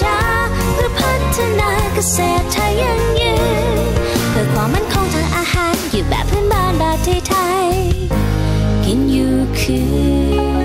ช้าๆเพื่อพัฒนาเกษตรไทยยั่งยืนเพื่อความมั่นคงทางอาหารอยู่แบบพื้นบ้านแบบไทยๆกินอยู่คือ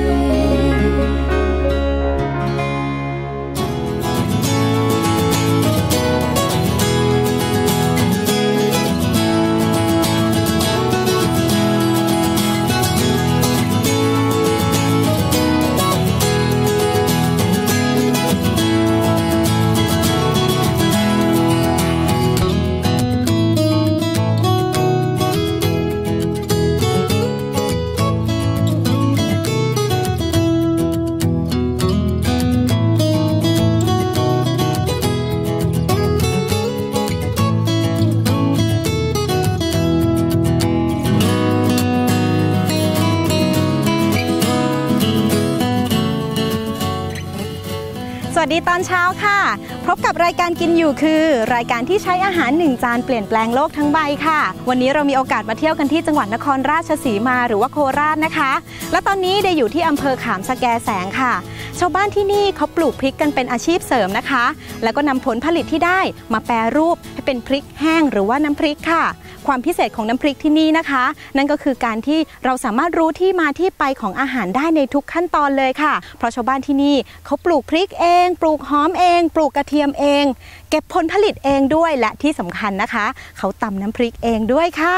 ดีตอนเช้าค่ะ พบกับรายการกินอยู่คือ รายการที่ใช้อาหารหนึ่งจานเปลี่ยนแปลงโลกทั้งใบค่ะ วันนี้เรามีโอกาสมาเที่ยวกันที่จังหวัดนครราชสีมาหรือว่าโคราชนะคะ และตอนนี้ได้อยู่ที่อำเภอขามสแกแสงค่ะ ชาวบ้านที่นี่เขาปลูกพริกกันเป็นอาชีพเสริมนะคะ แล้วก็นำผลผลิตที่ได้มาแปรรูปให้เป็นพริกแห้งหรือว่าน้ำพริกค่ะ ความพิเศษของน้ำพริกที่นี่นะคะ นั่นก็คือการที่เราสามารถรู้ที่มาที่ไปของอาหารได้ในทุกขั้นตอนเลยค่ะ เพราะชาวบ้านที่นี่เขาปลูกพริกเอง ปลูกหอมเอง ปลูกกระเทียมเอง เก็บผลผลิตเองด้วยและที่สำคัญนะคะ เขาตำน้ำพริกเองด้วยค่ะ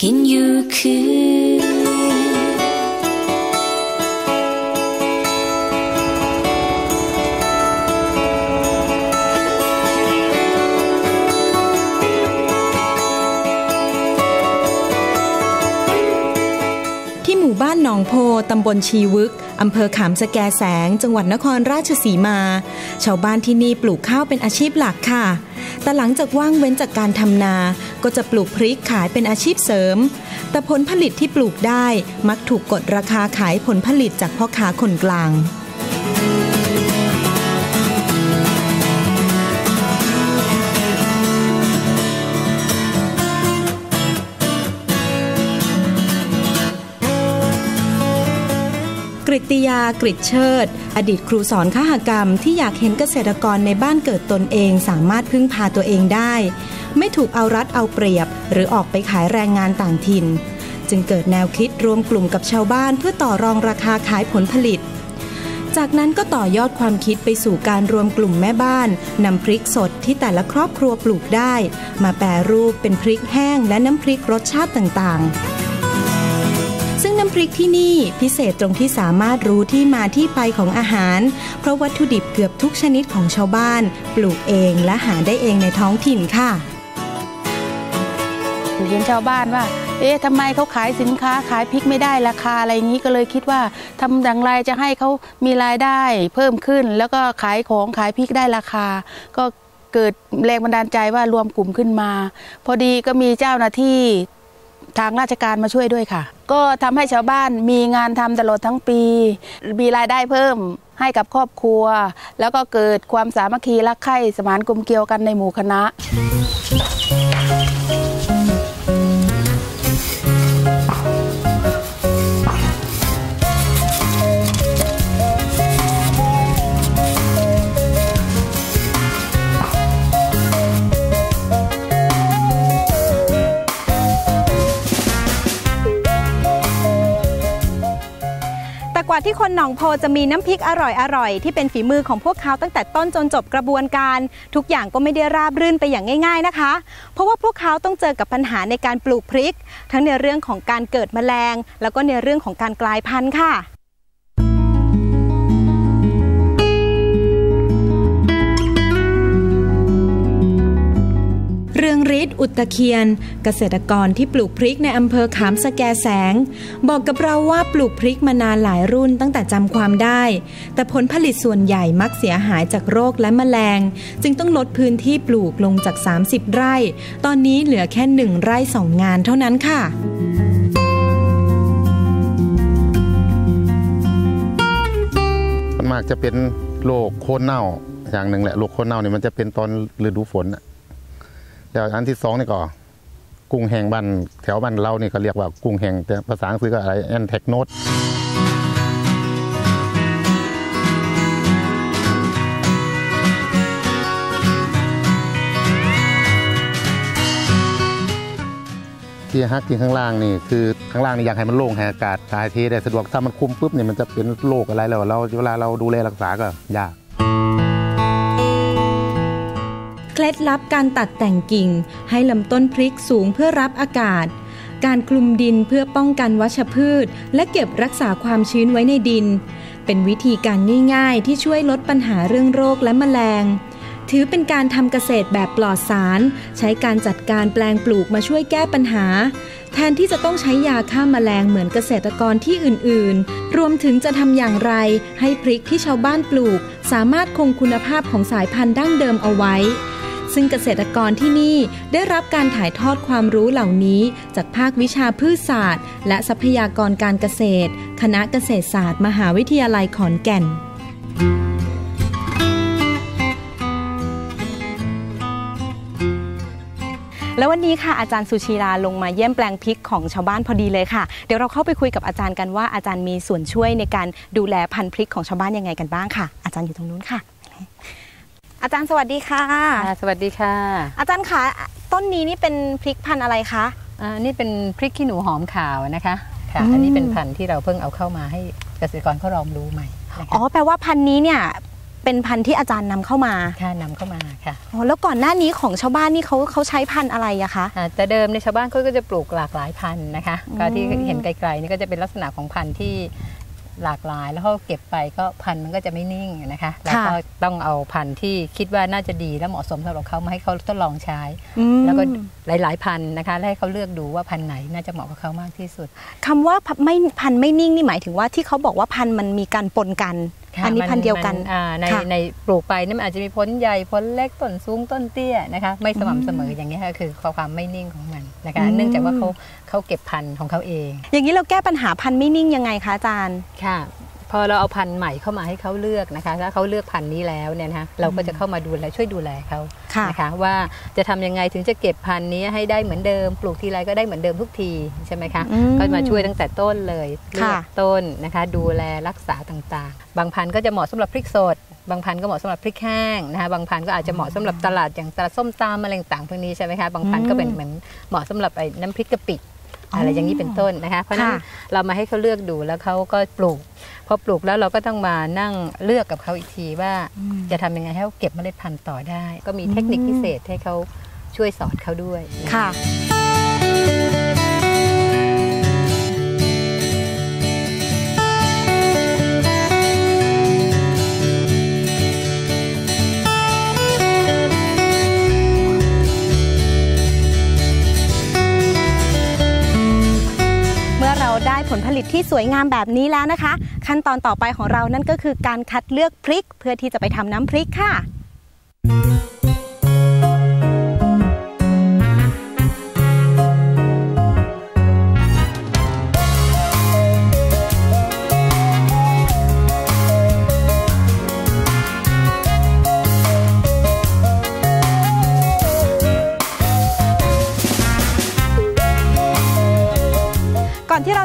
กินอยู่คือ มู่บ้านหนองโพ ตำบลชีวึก อำเภอขามสแกแสง จังหวัดนครราชสีมา ชาวบ้านที่นี่ปลูกข้าวเป็นอาชีพหลักค่ะ แต่หลังจากว่างเว้นจากการทำนา ก็จะปลูกพริกขายเป็นอาชีพเสริม แต่ผลผลิตที่ปลูกได้มักถูกกดราคาขายผลผลิตจากพ่อค้าคนกลาง ริติยากริเชิด อดีตครูสอนขหกรรม ที่อยากเห็นเกษตรกรในบ้านเกิดตนเองสามารถพึ่งพาตัวเองได้ ไม่ถูกเอารัดเอาเปรียบ หรือออกไปขายแรงงานต่างถิ่น จึงเกิดแนวคิดรวมกลุ่มกับชาวบ้านเพื่อต่อรองราคาขายผลผลิต จากนั้นก็ต่อยอดความคิดไปสู่การรวมกลุ่มแม่บ้านนำพริกสดที่แต่ละครอบครัวปลูกได้ มาแปรรูปเป็นพริกแห้งและน้ำพริกรสชาติต่างๆ พริกที่นี่พิเศษตรงที่สามารถรู้ที่มาที่ไปของอาหาร เพราะวัตถุดิบเกือบทุกชนิดของชาวบ้าน ปลูกเองและหาได้เองในท้องถิ่นค่ะเห็นชาวบ้านว่า เอ๊ะทำไมเขาขายสินค้าขายพริกไม่ได้ราคาอะไรอย่างนี้ก็เลยคิดว่าทำอย่างไรจะให้เขามีรายได้เพิ่มขึ้น แล้วก็ขายของขายพริกได้ราคา ก็เกิดแรงบันดาลใจว่ารวมกลุ่มขึ้นมา พอดีก็มีเจ้าหน้าที่ ทางราชการมาช่วยด้วยค่ะ ก็ทำให้ชาวบ้านมีงานทำตลอดทั้งปี มีรายได้เพิ่มให้กับครอบครัว แล้วก็เกิดความสามัคคีรักใคร่สมานกลมเกลียวกันในหมู่คณะ ว่าที่คนหนองโพจะมีน้ำพริกอร่อยๆ ที่เป็นฝีมือของพวกเขาตั้งแต่ต้นจนจบกระบวนการ ทุกอย่างก็ไม่ได้ราบรื่นไปอย่างง่าย ๆนะคะ เพราะว่าพวกเขาต้องเจอกับปัญหาในการปลูกพริก ทั้งในเรื่องของการเกิดแมลง แล้วก็ในเรื่องของการกลายพันธุ์ค่ะ เรืองฤทธิ์อุตเคียน เกษตรกรที่ปลูกพริกในอำเภอขามสแกแสง บอกกับเราว่าปลูกพริกมานานหลายรุ่นตั้งแต่จำความได้ แต่ผลผลิตส่วนใหญ่มักเสียหายจากโรคและแมลง จึงต้องลดพื้นที่ปลูกลงจาก 30 ไร่ ตอนนี้เหลือแค่หนึ่งไร่สองงานเท่านั้นค่ะมากจะเป็นโรคโคนเน่าอย่างหนึ่งแหละโรคโคนเน่าเนี่ยมันจะเป็นตอนฤดูฝนน่ะ แล้วอันที่สองนี่ก็กุ้งแห้งบ้านแถวบ้านเรานี่เขาเรียกว่ากุ้งแห้งแต่ภาษาอังกฤษก็อะไรแอนแทกโนดที่ฮักที่ข้างล่างนี่คือข้างล่างนี่อยากให้มันโล่งให้อากาศถ่ายเทได้สะดวกถ้ามันคุมปุ๊บเนี่ยมันจะเป็นโรคอะไรแล้วเราเวลาเราดูแลรักษาก็ยาก เคล็ดลับการตัดแต่งกิ่ง ให้ลำต้นพริกสูงเพื่อรับอากาศ การคลุมดินเพื่อป้องกันวัชพืช และเก็บรักษาความชื้นไว้ในดิน เป็นวิธีการง่ายๆ ที่ช่วยลดปัญหาเรื่องโรคและแมลง ถือเป็นการทำเกษตรแบบปลอดสาร ใช้การจัดการแปลงปลูกมาช่วยแก้ปัญหา แทนที่จะต้องใช้ยาฆ่าแมลงเหมือนเกษตรกรที่อื่นๆ รวมถึงจะทำอย่างไร ให้พริกที่ชาวบ้านปลูก สามารถคงคุณภาพของสายพันธุ์ดั้งเดิมเอาไว้ ซึ่งเกษตรกรที่นี่ได้รับการถ่ายทอดความรู้เหล่านี้ จากภาควิชาพืชศาสตร์ และทรัพยากรการเกษตร คณะเกษตรศาสตร์ มหาวิทยาลัยขอนแก่นแล้ววันนี้ค่ะอาจารย์สุชีราลงมาเยี่ยมแปลงพริกของชาวบ้านพอดีเลยค่ะ เดี๋ยวเราเข้าไปคุยกับอาจารย์กันว่าอาจารย์มีส่วนช่วยในการดูแลพันธุ์พริกของชาวบ้านยังไงกันบ้างค่ะ อาจารย์อยู่ตรงนู้นค่ะ อาจารย์สวัสดีค่ะค่ะ สวัสดีค่ะ อาจารย์คะต้นนี้นี่เป็นพริกพันธุ์อะไรคะอ่านี่เป็นพริกขี้หนูหอมขาวนะคะค่ะอืมอันนี้เป็นพันธุ์ที่เราเพิ่งเอาเข้ามาให้เกษตรกรเขาลองรู้ใหม่นะอ๋คะอแปลว่าพันธุ์นี้เนี่ยเป็นพันธุ์ที่อาจารย์นำเข้ามาค่ะนำเข้ามาค่ะอ๋อแล้วก่อนหน้านี้ของชาวบ้านนี่เขาเขาใช้พันธุ์อะไรอะคะอ่าแต่เดิมในยชาวบ้านเขาก็จะปลูกหลากหลายพันธุ์นะคะอืมก็ที่เห็นไกลๆนี่ก็จะเป็นลักษณะของพันธุ์ที่ หลากหลาย แล้วเขาเก็บไปก็พันธุ์มันก็จะไม่นิ่งนะคะแล้วก็ต้องเอาพันธุ์ที่คิดว่าน่าจะดีและเหมาะสมสำหรับเขามาให้เขาทดลองใช้อืมแล้วก็หลาย ๆ พันธุ์นะคะและให้เขาเลือกดูว่าพันธุ์ไหนน่าจะเหมาะกับเขามากที่สุดคำว่าไม่พันธุ์ไม่นิ่งนี่หมายถึงว่าที่เขาบอกว่าพันธุ์มันมีการปนกันค่ะ อันนี้มัพันธุ์เดียวกันมัอ่าในค่ะในปลูกไปนี่มันอาจจะมีผลใหญ่ผลเล็กต้นสูงต้นเตี้ยนะคะไม่สม่ำเสมออย่างนี้ยค่ะคือความไม่นิ่งของมันนะคะอืมเนื่องจากว่าเขาเขาเก็บพันธุ์ของเขาเอง อย่างนี้เราแก้ปัญหาพันธุ์ไม่นิ่งยังไงคะอาจารย์ค่ะพ อเราเอาพันธุ์ใหม่เข้ามาให้เขาเลือกนะคะถ้าเขาเลือกพันธุ์นี้แล้วเนี่ยนะคะเราก็จะเข้ามาดูแลช่วยดูแลเขาค่ะนะคะว่าจะทำยังไงถึงจะเก็บพันธุ์นี้ให้ได้เหมือนเดิม ปลูกทีไรก็ได้เหมือนเดิมทุกทีใช่ไหมคะอืมก็มาช่วยตั้งแต่ต้นเลยเลืค่ะอกต้นนะคะ ดูแลรักษาต่างๆ บางพันธุ์ก็จะเหมาะสำหรับพริกสดบางพันธุ์ก็เหมาะสำหรับพริกแห้งนะคะบางพันธุ์ก็อาจจะเหมาะสำหรับตลาดอย่างตลาดส้มตำอะไรต่างๆพวกนี้ใช่ไหมคะบางพันธุ์ก็เป็นเหมือนเหมาะสำหรับไอ้น้ำพริกกะปิ อะไรอย่างนี้เป็นต้นนะคะเพราะฉะนั้นค่ะเรามาให้เขาเลือกดูแล้วเขาก็ปลูกพอปลูกแล้วเราก็ต้องมานั่งเลือกกับเขาอีกทีว่าจะทำยังไงให้เขาเก็บเมล็ดพันธุ์ต่อได้ ก็มีเทคนิคพิเศษให้เขาช่วยสอนเขาด้วยนค่ะ ได้ผลผลิตที่สวยงามแบบนี้แล้วนะคะ ขั้นตอนต่อไปของเรานั่นก็คือการคัดเลือกพริก เพื่อที่จะไปทำน้ำพริกค่ะ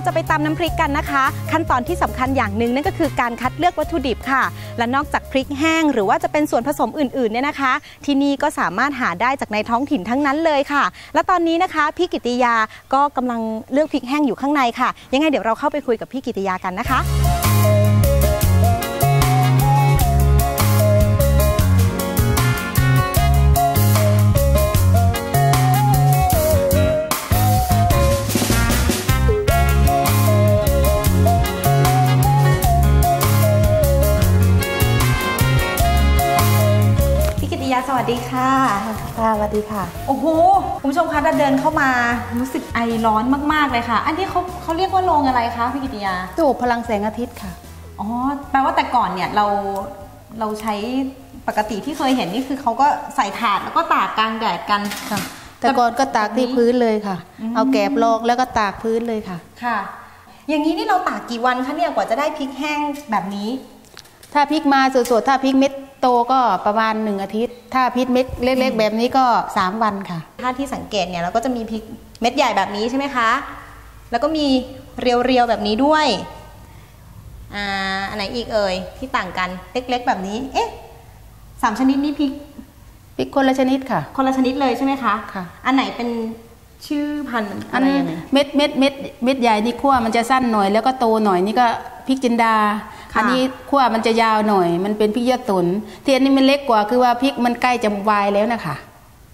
จะไปตำน้ำพริกกันนะคะ ขั้นตอนที่สำคัญอย่างหนึ่งนั่นก็คือการคัดเลือกวัตถุดิบค่ะ และนอกจากพริกแห้ง หรือว่าจะเป็นส่วนผสมอื่นๆเนี่ยนะคะ ที่นี่ก็สามารถหาได้จากในท้องถิ่นทั้งนั้นเลยค่ะ และตอนนี้นะคะพี่กิติยาก็กำลังเลือกพริกแห้งอยู่ข้างในค่ะ ยังไงเดี๋ยวเราเข้าไปคุยกับพี่กิติยากันนะคะ ดีค่ะค่ะสวัสดีค่ะ โอ้โห คุณผู้ชมคะเดินเข้ามารู้สึกไอร้อนมาก ๆ เลยค่ะ อันนี้เขาเขาเรียกว่าโรงอะไรคะพี่กิติยาตู้พลังแสงอาทิตย์ค่ะ อ๋อ แปลว่าแต่ก่อนเนี่ยเราเราใช้ปกติที่เคยเห็นนี่คือเขาก็ใส่ถาดแล้วก็ตากกลางแดดกันค่ะ แต่ก่อนก็ตากที่พื้นเลยค่ะ เอาแกบรองแล้วก็ตากพื้นเลยค่ะ ค่ะ อย่างนี้นี่เราตากกี่วันคะเนี่ยกว่าจะได้พริกแห้งแบบนี้ ถ้าพริกมาสดๆถ้าพริกเม็ดโตก็ประมาณหนึ่งอาทิตย์ ถ้าพริกเม็ดเล็ก ๆ แบบนี้ก็สามวันค่ะ ถ้าที่สังเกตเนี่ยเราก็จะมีพริกเม็ดใหญ่แบบนี้ใช่ไหมคะ แล้วก็มีเรียวๆแบบนี้ด้วยอ่าอันไหนอีกเอ่ยที่ต่างกันเล็ก ๆ แบบนี้ เอ๊ะสามชนิดนี้พริกพริกคนละชนิดค่ะ คนละชนิดเลยใช่ไหมคะค่ะ อันไหนเป็นชื่อพันธุ์อัอะนไรยังไงเม็ดเม็ดเม็ดเม็ดใหญ่นี่ขั้วมันจะสั้นหน่อยแล้วก็โตหน่อยนี่ก็พริกจินดาค่ะ อันนี้ขั้วมันจะยาวหน่อย มันเป็นพริกยอดตุนที่อันนี้มันเล็กกว่าคือว่าพริกมันใกล้จะวายแล้วนะคะ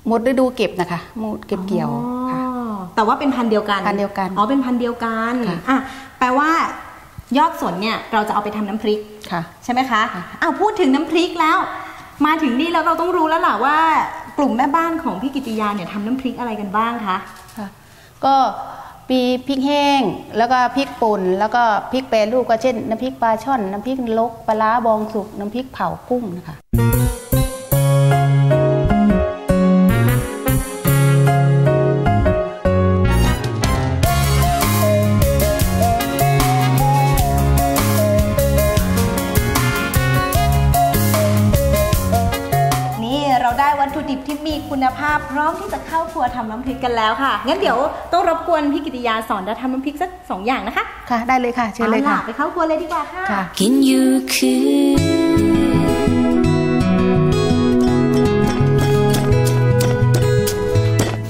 หมดฤดูเก็บนะคะหมดเก็บเกี่ยวค่ะอ๋อแต่ว่าเป็นพันธุ์เดียวกันพันธุ์เดียวกันอ๋อเป็นพันธุ์เดียวกันค่ะอะแปลว่ายอดสนเนี่ยเราจะเอาไปทำน้ำพริกค่ะ ใช่ไหมคะค่ะอ้าวพูดถึงน้ำพริกแล้ว มาถึงนี่แล้วเราต้องรู้แล้วล่ะว่ากลุ่มแม่บ้านของพี่กิติยาเนี่ยทำน้ำพริกอะไรกันบ้างคะค่ะก็ ปีพริกแห้ง แล้วก็พริกป่นแล้วก็พริกแปรรูปก็เช่น น้ำพริกปลาช่อน น้ำพริกลกปลาร้าบองสุกน้ำพริกเผากุ้งนะคะาพพร้อมที่จะเข้าครัวทำน้ำพริกกันแล้วค่ะ งั้นเดี๋ยวต้องรบกวนพี่กิติยาสอนเราทำน้ำพริกสักสองอย่างนะคะ ค่ะ ได้เลยค่ะ เชิญเลยค่ะอาไปเข้าครัวเลยดีกว่าค่ะค่ะกินอยู่คือ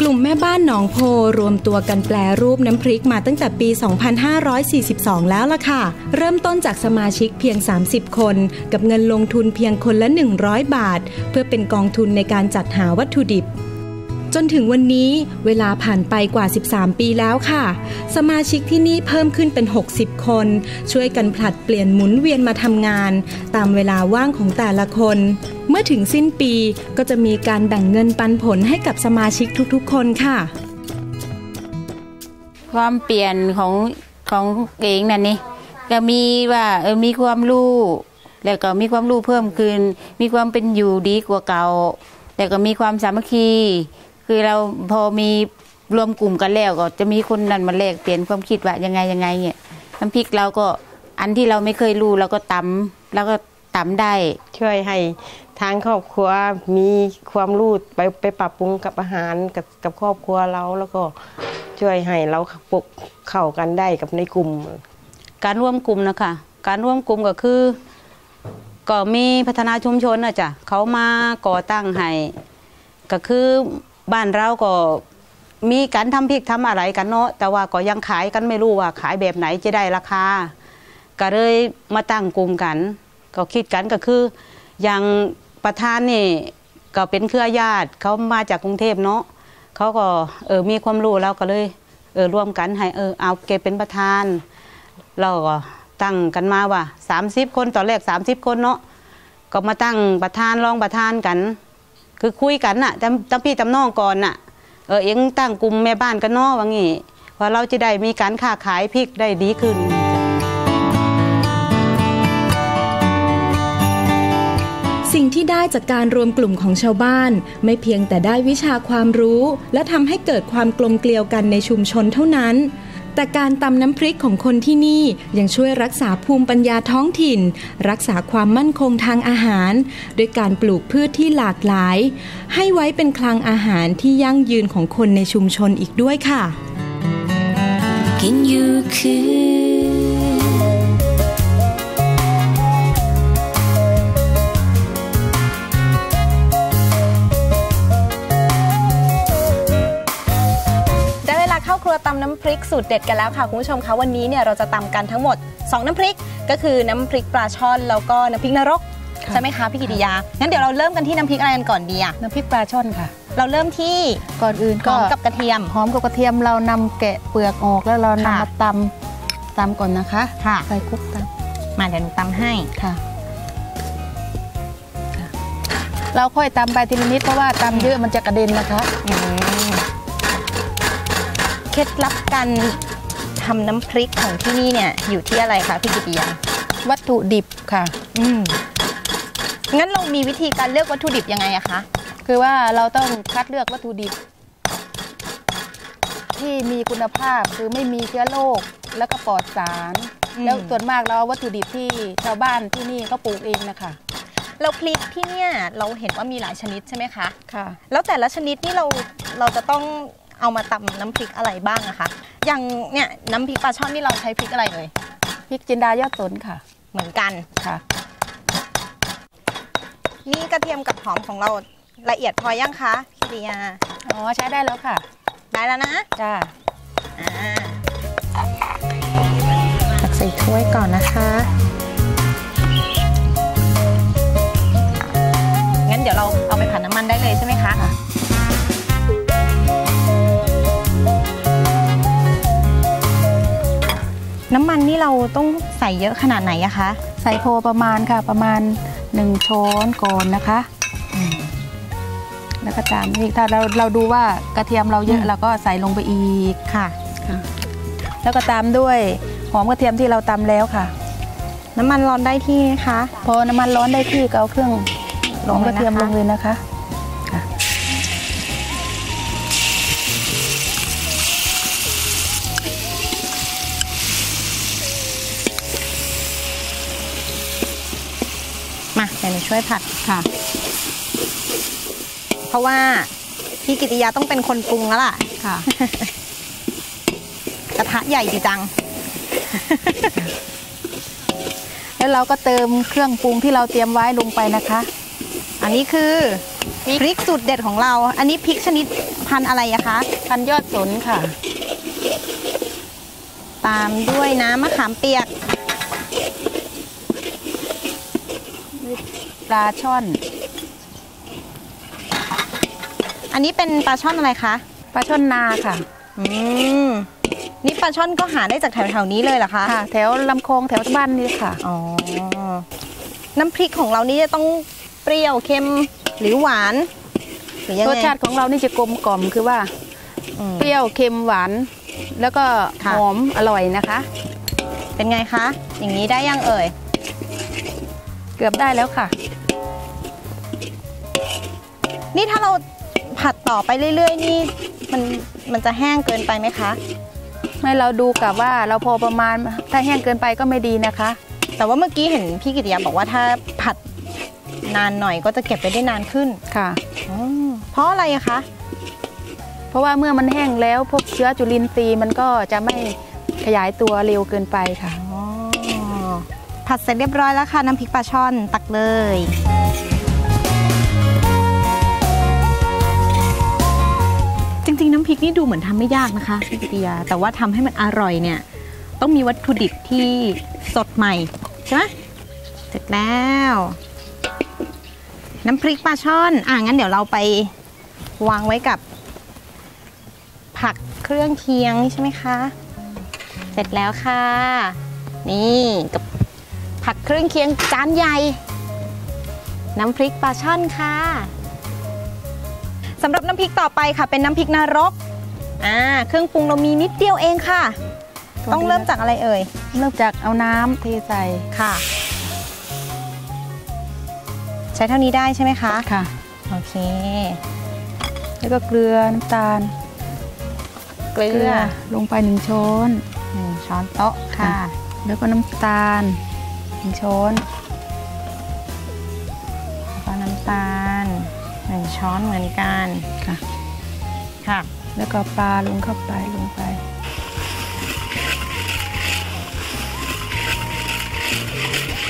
กลุ่มแม่บ้านหนองโพรวมตัวกันแปลรูปน้ำพริกมาตั้งแต่ปี 2542 แล้วล่ะค่ะ เริ่มต้นจากสมาชิกเพียง 30 คน กับเงินลงทุนเพียงคนละ 100 บาท เพื่อเป็นกองทุนในการจัดหาวัตถุดิบ จนถึงวันนี้เวลาผ่านไปกว่า 13 ปีแล้วค่ะ สมาชิกที่นี่เพิ่มขึ้นเป็น 60 คน ช่วยกันผลัดเปลี่ยนหมุนเวียนมาทำงาน ตามเวลาว่างของแต่ละคน เมื่อถึงสิ้นปีก็จะมีการแบ่งเงินปันผลให้กับสมาชิกทุกๆ คนค่ะ ความเปลี่ยนของของเองนั่นนี่ก็มีว่าเออมีความรู้แล้วก็มีความรู้เพิ่มขึ้น มีความเป็นอยู่ดีกว่าเก่าแล้วก็มีความสามัคคี คือเราพอมีรวมกลุ่มกันแล้วก็จะมีคนนั้นมาแลกเปลี่ยนความคิดว่ายังไงยังไงเนี่ยน้ำพริกเราก็อันที่เราไม่เคยรู้เราก็ตำแล้วก็ตำได้ ช่วยให้ทางครอบครัวมีความรู้ไปไปปรับปรุงกับอาหารกับกับครอบครัวเราแล้วก็ช่วยให้เราปลุกเข้ากันได้กับในกลุ่ม การร่วมกลุ่มนะคะการร่วมกลุ่มก็คือ ก็มีพัฒนาชุมชนนะจ๊ะเขามาก่อตั้งให้ก็คือ บ้านเราก็มีการทำพริกทำอะไรกันเนาะแต่ว่าก็ยังขายกันไม่รู้ว่า ขายแบบไหนจะได้ราคา ก็เลยมาตั้งกลุ่มกัน ก็คิดกันก็คืออย่างประธานนี่ก็เป็นเครือญาติเขามาจากกรุงเทพเนาะเขาก็เออมีความรู้แล้วก็เลยเออร่วมกันให้เออเอาเกเป็นประธาน เราก็ตั้งกันมาว่า 30 คนตอนแรก 30 คนเนาะก็มาตั้งประธานรองประธานกัน คือคุยกันน่ะจำจำพี่จำน้องก่อนน่ะเออเอ็งตั้งกลุ่มแม่บ้านกันนาะว่างี้ว่าเราจะได้มีการค้าขายพริกได้ดีขึ้น สิ่งที่ได้จากการรวมกลุ่มของชาวบ้าน ไม่เพียงแต่ได้วิชาความรู้ และทำให้เกิดความกลมเกลียวกันในชุมชนเท่านั้น แต่การตำน้ำพริกของคนที่นี่ยังช่วยรักษาภูมิปัญญาท้องถิ่น รักษาความมั่นคงทางอาหารด้วยการปลูกพืชที่หลากหลาย ให้ไว้เป็นคลังอาหารที่ยั่งยืนของคนในชุมชนอีกด้วยค่ะกินอยู่คือ ตำน้ำพริกสูตรเด็ดกันแล้วค่ะคุณผู้ชมคะวันนี้เนี่ยเราจะตำกันทั้งหมด 2 น้ำพริกก็คือน้ำพริกปลาช่อนแล้วก็น้ำพริกนรกค่ะใช่ไหมคะพี่กิติยา งั้นเดี๋ยวเราเริ่มกันที่น้ำพริกอะไรกันก่อนดีอะน้ำพริกปลาช่อนค่ะ เราเริ่มที่ก่อนอื่นหก็อมกับกระเทียมหอมกับกระเทียมเรานำแกะเปลือกออกแล้วเราค่ะนำมาตำตำก่อนนะคะค่ะใส่คลุกตมาเดี๋ยวหนูตำให้ำค่ะ เราค่อยตำไปทีละนิดเพราะว่าตำเยอะมันจะกระเด็นนะคะ เคล็ดลับการทำน้ำพริกของที่นี่เนี่ยอยู่ที่อะไรคะพี่กิติยาวัตถุดิบค่ะ อืมงั้นเรามีวิธีการเลือกวัตถุดิบยังไงอะคะคือว่าเราต้องคัดเลือกวัตถุดิบ ที่มีคุณภาพคือไม่มีเชื้อโรคแล้วก็ปลอดสารอืมแล้วส่วนมากเราเอาวัตถุดิบที่ชาวบ้านที่นี่ก็ปลูกเองนะคะเราพริกที่เนี่ยเราเห็นว่ามีหลายชนิดใช่ไหมคะ ค่ะ แล้วแต่ละชนิดนี่เราเราจะต้อง เอามาตำน้ำพริกอะไรบ้างอะคะอย่างเนี่ยน้ำพริกปลาช่อนนี่เราใช้พริกอะไรเลยพริกจินดายอดสนค่ะ เหมือนกันค่ะ นี่กระเทียมกับหอมของเราละเอียดพอยังคะพี่ดิยาอ๋อใช้ได้แล้วค่ะ ได้แล้วนะจ้าอ่าตักใส่ถ้วยก่อนนะคะงั้นเดี๋ยวเราเอาไปผัดน้ำมันได้เลยใช่ไหมคะ น้ำมันนี่เราต้องใส่เยอะขนาดไหนอะคะ ใส่โพประมาณค่ะประมาณหนึ่งช้อนก่อนนะคะ แล้วก็ตามนี่ถ้าเราเราดูว่ากระเทียมเราเยอะเราก็ใส่ลงไปอีกค่ะ แล้วก็ตามด้วยหอมกระเทียมที่เราตำแล้วค่ะ น้ำมันร้อนได้ที่นะคะ พอน้ำมันร้อนได้ที่ก็เอาเครื่องหอมกระเทียมลงเลยนะคะค่ะ ดี๋ยวหนูช่วยผัดค่ะ เพราะว่าพี่กิติยาต้องเป็นคนปรุงแล้วล่ะ ค่ะ กระทะใหญ่ดีจัง แล้วเราก็เติมเครื่องปรุงที่เราเตรียมไว้ลงไปนะคะ อันนี้คือพริกสูตรเด็ดของเรา อันนี้พริกชนิดพันธุ์อะไรอะคะ พันยอดสนค่ะ ตามด้วยน้ำมะขามเปียก ปลาช่อน อันนี้เป็นปลาช่อนอะไรคะ ปลาช่อนนาค่ะ อืม นี่ปลาช่อนก็หาได้จากแถวๆนี้เลยเหรอคะ ค่ะ แถวลำคลองแถวบ้านนี่ค่ะ อ๋อ น้ำพริกของเรานี่จะต้องเปรี้ยวเค็มหรือหวาน หรือยังรไง สชาติของเรานี่จะกลมกล่อมคือว่า อืมเปรี้ยวเค็มหวาน แล้วก็ค่ะหอมอร่อยนะคะ เป็นไงคะ อย่างนี้ได้ยังเอ่ย เกือบได้แล้วค่ะ นี่ถ้าเราผัดต่อไปเรื่อย ๆ นี่มันมันจะแห้งเกินไปไหมคะให้เราดูกับว่าเราพอประมาณถ้าแห้งเกินไปก็ไม่ดีนะคะ แต่ว่าเมื่อกี้เห็นพี่กิติยาบอกว่าถ้าผัดนานหน่อยก็จะเก็บไปได้นานขึ้นค่ะอ๋อเพราะอะไรอะคะ เพราะว่าเมื่อมันแห้งแล้วพวกเชื้อจุลินทรีย์มันก็จะไม่ขยายตัวเร็วเกินไปค่ะอ๋อผัดเสร็จเรียบร้อยแล้วค่ะน้ำพริกปลาช่อนตักเลย พริกนี่ดูเหมือนทำไม่ยากนะคะพี่กิติยาแต่ว่าทำให้มันอร่อยเนี่ยต้องมีวัตถุดิบที่สดใหม่ใช่ไหมเสร็จแล้ว น้ำพริกปลาช่อน อะงั้นเดี๋ยวเราไปวางไว้กับ ผักเครื่องเคียงนี่ใช่ไหมคะ เสร็จแล้วค่ะ นี่กับผักเครื่องเคียงจานใหญ่ น้ำพริกปลาช่อนค่ะ สำหรับน้ำพริกต่อไปค่ะ เป็นน้ำพริกนรกอ่าเครื่องปรุงเรามีนิดเดียวเองค่ะ ต้องเริ่มจากอะไรเอ่ย เริ่มจากเอาน้ำเทใส่ค่ะ ใช้เท่านี้ได้ใช่ไหมคะค่ะโอเค แล้วก็เกลือน้ำตาล เกลืเกลืออลงไปหนึ่งช้อนหนึ่งช้อนโต๊ะค่ะ แล้วก็น้ำตาลหนึ่งช้อน ช้อนเหมือนกันค่ะค่ะ แล้วก็ปลาลงเข้าไปลงไป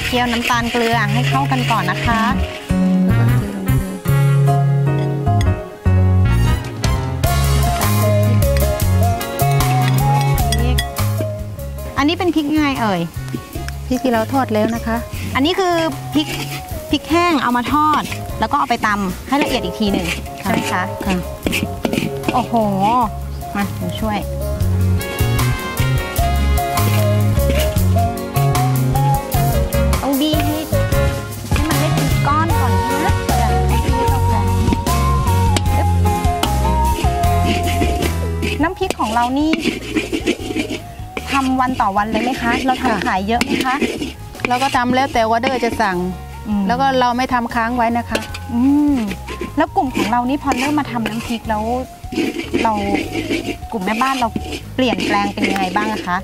เคี่ยวน้ำตาลเกลือให้เข้ากันก่อนนะคะอันนี้เป็นพริกง่ายเอ่ยพริกที่เราทอดแล้วนะคะ อันนี้คือพริกพริกแห้งเอามาทอด แล้วก็เอาไปตำให้ละเอียดอีกทีหนึ่งใช่ไหมคะค่ะโอ้โห มาหนูช่วย ต้องบีให้ให้มันไม่เป็นก้อนก่อนนะแบบไม่บีบแบบน้ำพริกของเรานี่ทำวันต่อวันเลยไหมคะ เราทำขายเยอะไหมคะเราก็ทำแล้วแต่ว่าเดอร์จะสั่ง แล้วก็เราไม่ทำค้างไว้นะคะ อืมแล้วกลุ่มของเรานี่พอเริ่มมาทำน้ำพริกแล้ว เรากลุ่มแม่บ้านเราเปลี่ยนแปลงเป็นยังไงบ้างอะคะ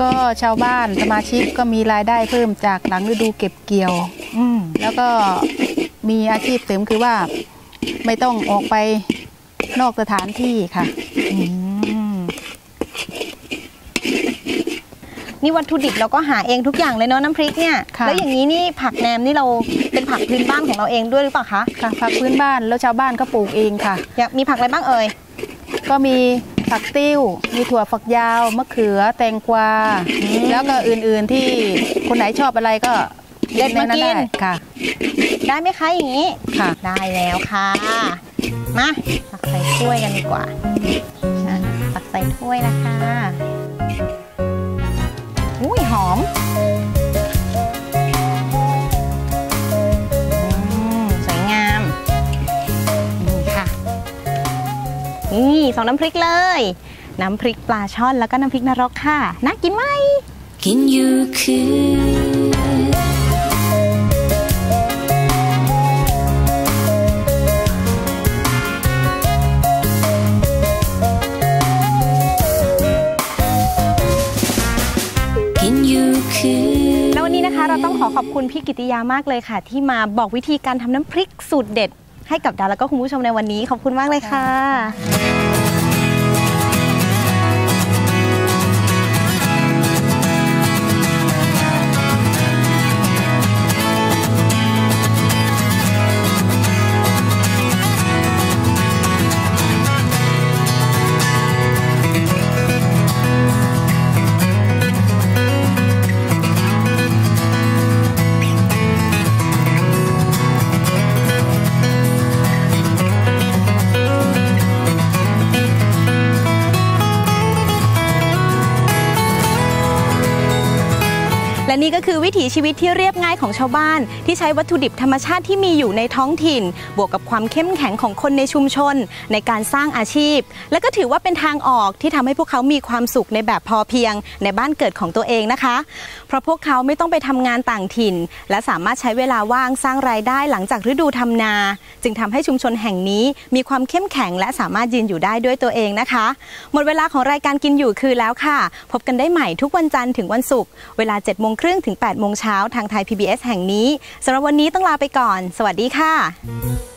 ก็ชาวบ้านสมาชิกก็มีรายได้เพิ่มจากหลังฤดูเก็บเกี่ยว อืมแล้วก็มีอาชีพเสริมคือว่า ไม่ต้องออกไปนอกสถานที่ค่ะ อืม นี่วัตถุดิบเราก็หาเองทุกอย่างเลยเนาะน้ำพริกเนี่ยค่ะ แล้วอย่างนี้นี่ผักแหนมนี่เราเป็นผักพื้นบ้านของเราเองด้วยหรือเปล่าคะค่ะผักพื้นบ้านแล้วชาวบ้านก็ปลูกเองค่ะ อยากมีผักอะไรบ้างเอ่ยก็มีผักติ้ว มีถั่วฝักยาวมะเขือแตงกวา แล้วก็อื่นๆที่คนไหนชอบอะไรก็เด็ดมากินได้ค่ะ ได้ไหมคะอย่างนี้ ค่ะ ได้แล้วค่ะมาตักใส่ถ้วยกันดีกว่าอะตักใส่ถ้วยนะคะ อุ้ยหอมอืมสวยงาม นี่ค่ะ นี่สองน้ำพริกเลย น้ำพริกปลาช่อนแล้วก็น้ำพริกนรกค่ะ น่ากินไหมกินอยู่คือ เราต้องขอขอบคุณพี่กิติยามากเลยค่ะ ที่มาบอกวิธีการทำน้ำพริกสูตรเด็ด ให้กับดาแล้วก็คุณผู้ชมในวันนี้ขอบคุณมากเลยค่ะและ ถีชีวิตที่เรียบง่ายของชาวบ้าน ที่ใช้วัตถุดิบธรรมชาติที่มีอยู่ในท้องถิ่น บวกกับความเข้มแข็งของคนในชุมชน ในการสร้างอาชีพ และก็ถือว่าเป็นทางออกที่ทำให้พวกเขามีความสุขในแบบพอเพียง ในบ้านเกิดของตัวเองนะคะ เพราะพวกเขาไม่ต้องไปทำงานต่างถิ่น และสามารถใช้เวลาว่างสร้างรายได้หลังจากฤดูทำนา จึงทำให้ชุมชนแห่งนี้ มีความเข้มแข็งและสามารถยืนอยู่ได้ด้วยตัวเองนะคะ หมดเวลาของรายการกินอยู่คือแล้วค่ะ พบกันได้ใหม่ทุกวันจันทร์ถึงวันศุกร์เวลา7โมงครึ่งถึง8โมงเช้าทางไทย PBS แห่งนี้สำหรับวันนี้ต้องลาไปก่อน สวัสดีค่ะ